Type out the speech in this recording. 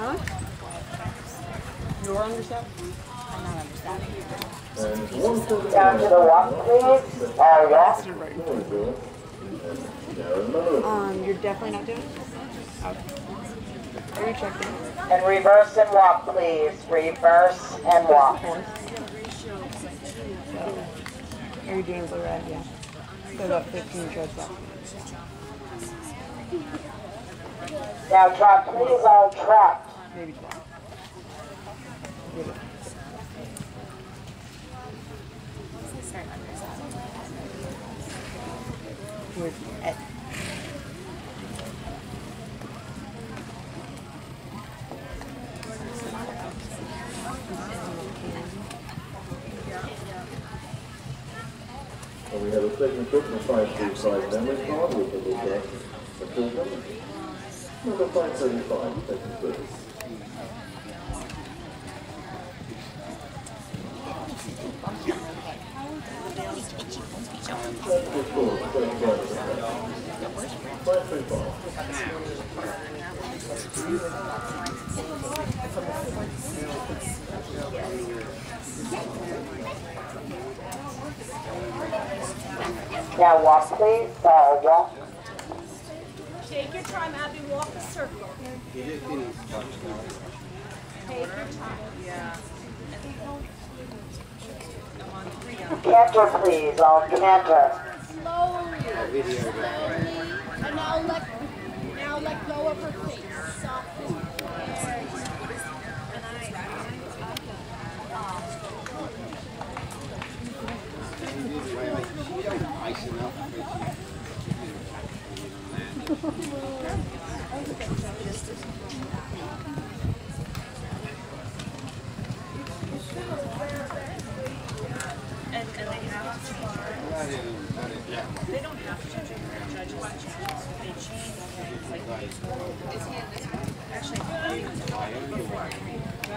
You're understaffed? I'm not understanding. And one thing. Down to the walk, please. All walk. Um, you're definitely not doing it? Okay. Are you checked in? And reverse and walk, please. Reverse and walk. Are you doing blue red? Yeah. So about 15 shows left. Now drop, please, all trapped. Maybe 12. Give it. With Ed. And we have a five three five memory card with a little, a full number. Number five thirty-five, second service. Five three Now walk, please. All walk. Take your time, Abby, walk a circle. Take your time. Yeah. Canter, please. All canter. Slowly, slowly, and now let, now let go of her face, softly.